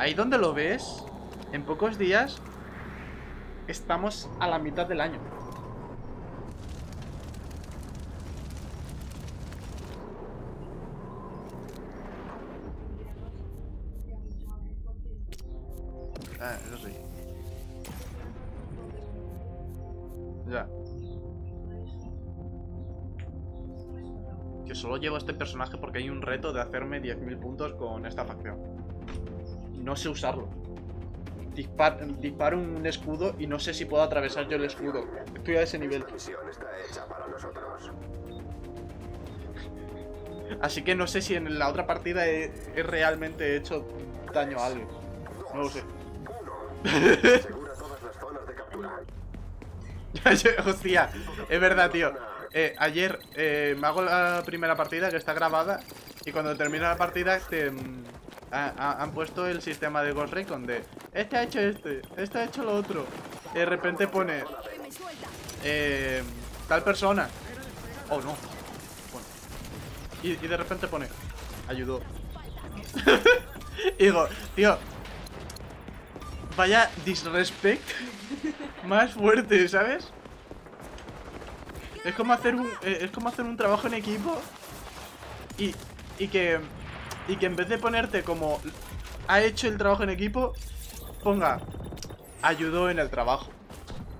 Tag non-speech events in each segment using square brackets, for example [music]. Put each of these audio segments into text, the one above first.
ahí donde lo ves, en pocos días estamos a la mitad del año. Ah, eso sí. Ya. Que solo llevo este personaje porque hay un reto de hacerme 10.000 puntos con esta facción. No sé usarlo. Dispar- disparo un escudo y no sé si puedo atravesar yo el escudo. Estoy a ese nivel. Así que no sé si en la otra partida he, he realmente hecho daño a alguien. No lo sé. [laughs] Hostia, es verdad, tío. Eh, ayer eh, me hago la primera partida que está grabada y cuando termina la partida te, mm, ha- ha- han puesto el sistema de Ghost Recon de este ha hecho este, este ha hecho lo otro. Y de repente pone eh, tal persona. Oh no. Bueno. Y, y de repente pone ayudó. [laughs] y digo, tío, vaya disrespect más fuerte, ¿sabes? Es como hacer un eh, es como hacer un trabajo en equipo y, y que y que en vez de ponerte como ha hecho el trabajo en equipo ponga ayudó en el trabajo.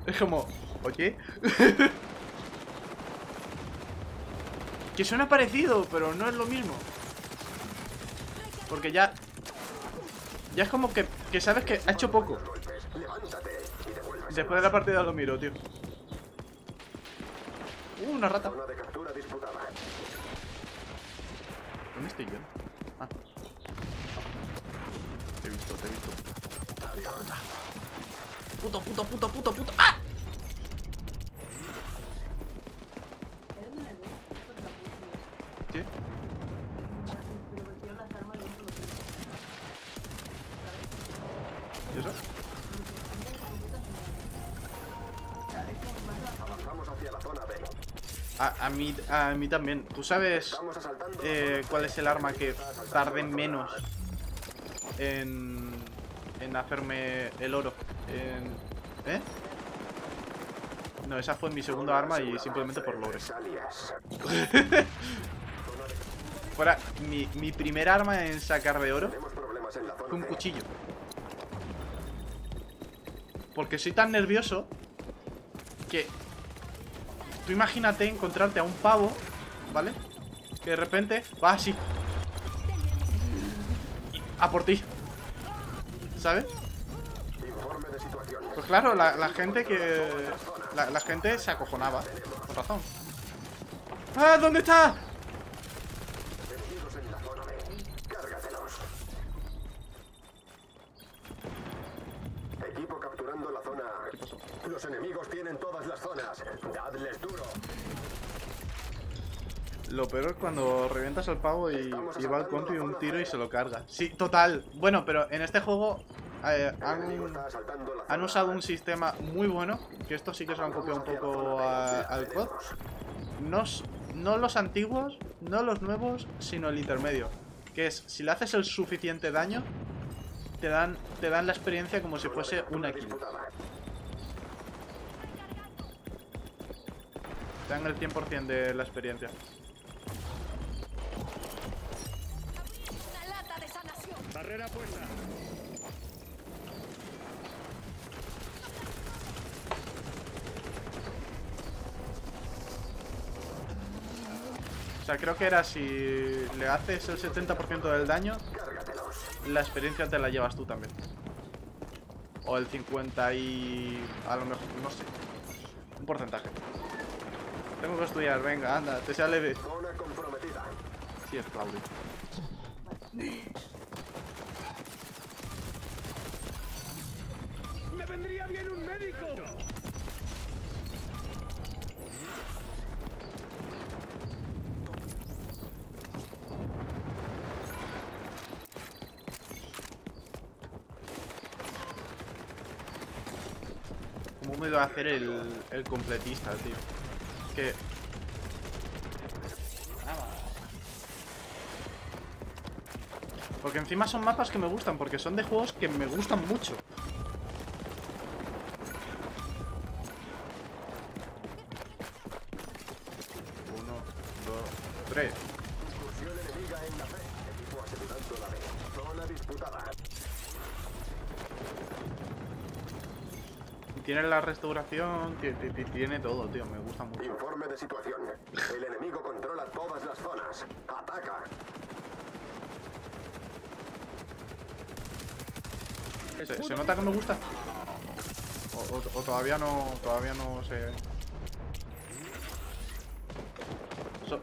Es como, oye, [laughs] que suena parecido, pero no es lo mismo. Porque ya ya es como que, que sabes que ha hecho poco. Después de la partida lo miro, tío. Uh, una rata. ¿Dónde estoy yo? Ah. Te he visto, te he visto. Puto, puto, puto, puto, puto. ¡Ah! ¿Qué? ¿Y eso? Avanzamos hacia la zona. A, a mí, a mí también. ¿Tú sabes eh, cuál es el arma que tarde menos en, en hacerme el oro? ¿Eh? No, esa fue mi segunda arma y simplemente por lore. [laughs] Fuera, mi, mi primer arma en sacar de oro fue un cuchillo. Porque soy tan nervioso que... Tú imagínate encontrarte a un pavo, ¿vale? Que de repente va así. A por ti. ¿Sabes? Pues claro, la, la gente que... La, la gente se acojonaba. Con razón. ¡Ah! ¿Dónde está? Equipo capturando la zona. ¿Qué pasó? Los enemigos tienen todas las zonas. Dadles duro. Lo peor es cuando revientas al pavo y, y va al conto y un tiro y se lo carga. Sí, total. Bueno, pero en este juego eh, han, usado un sistema muy bueno, que esto sí que se lo han copiado un poco a- al COD. No, no los antiguos, no los nuevos, sino el intermedio. Que es, si le haces el suficiente daño, te dan, te dan la experiencia como si fuese una kill. Te dan el 100% de la experiencia. Una lata de sanación. Barrera puesta. O sea, creo que era si le haces el 70% del daño, la experiencia te la llevas tú también. O el 50 y... a lo mejor, no sé. Un porcentaje. Tengo que estudiar, venga, anda, te sea leve. Sí, es Claudio. ¡Me vendría bien un médico! ¿Cómo me va a hacer el, el completista, tío? Que... Porque encima son mapas que me gustan, porque son de juegos que me gustan mucho. Uno, dos, tres. Incursión enemiga en la B. Equipo asegurando la B. Zona disputada. Tiene la restauración, ti- ti- ti- tiene todo, tío, me gusta mucho. Informe de situación. El enemigo controla todas las zonas. Ataca. ¿Se, se nota que me gusta? O, o- o todavía no, todavía no sé. So-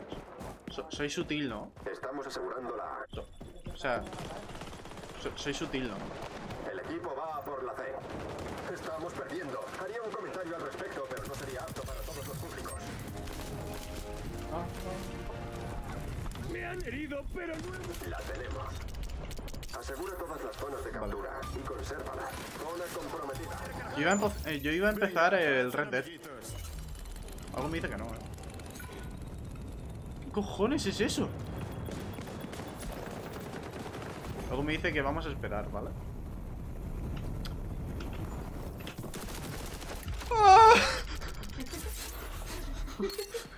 so- soy sutil, ¿no? Estamos asegurando la. So- o sea, so- soy sutil, ¿no? El equipo va a por la C. Estamos perdiendo. Haría un comentario al respecto, pero no sería apto para todos los públicos. Me han herido, pero no... La tenemos. Asegura todas las zonas de captura y consérvala. Zona comprometida. Yo iba, a eh, yo iba a empezar el Red Dead. Algo me dice que no, eh. ¿Qué cojones es eso? Algo me dice que vamos a esperar, ¿vale?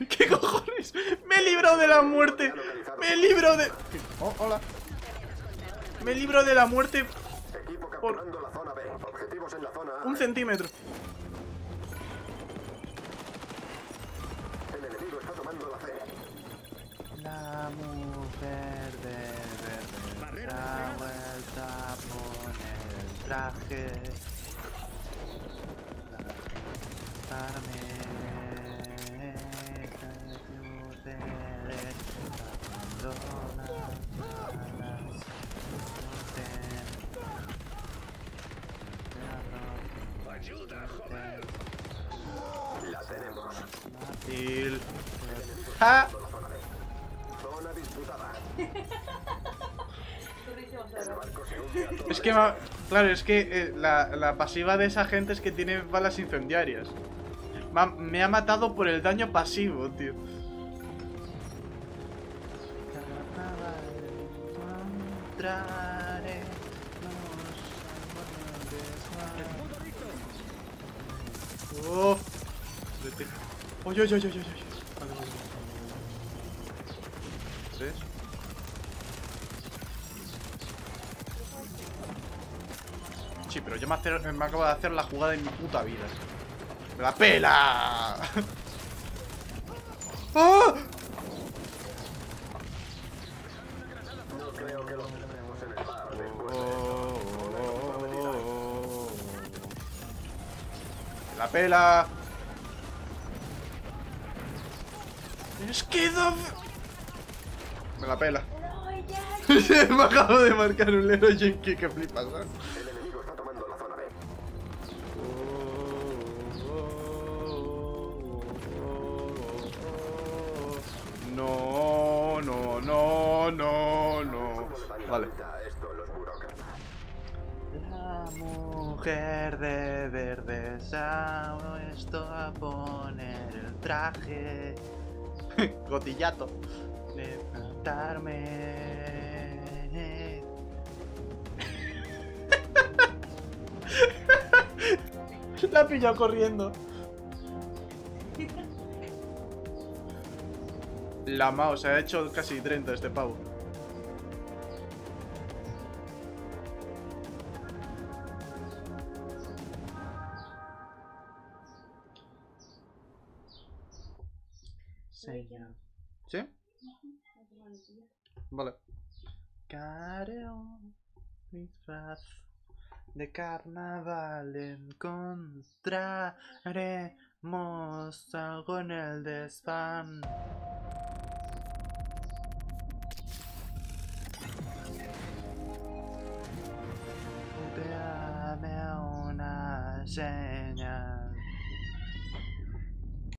¿Qué cojones? Me he librado de la muerte. Me he librado de... Oh, hola. Me he librado de la muerte Equipo capturando la zona B. Objetivos en la zona A. un centímetro. El enemigo está tomando la. La mujer de verde ha vuelto a poner el traje. ¡Ja! Es que, claro, es que eh, la, la pasiva de esa gente es que tiene balas incendiarias. Me ha matado por el daño pasivo, tío. Oh. Vete. Oye, oye, oye, oye, vale. ¿Tres? Sí, pero yo me, hacer- me acabo de hacer la jugada en mi puta vida. ¡Me la pela! [laughs] ¡Ah! No creo que lo celebremos en el bar después. Oh, oh, oh, oh. ¡La pela! Es que da- Me la pela. [laughs] me acabo de marcar un Leroy Jenkins que flipas, ¿sabes? El enemigo está tomando la zona B. No, no, no, no, no. ¿Cómo le dan la Vale. Mujer de verde se ha puesto a poner el traje. [laughs] Gotillato. Levantarme. [laughs] La ha pillado corriendo. La Mao se ha hecho casi 30 este pavo. Señor. ¿Sí? Vale. Careo, disfraz de carnaval encontraremos algo en el desván. Véame una.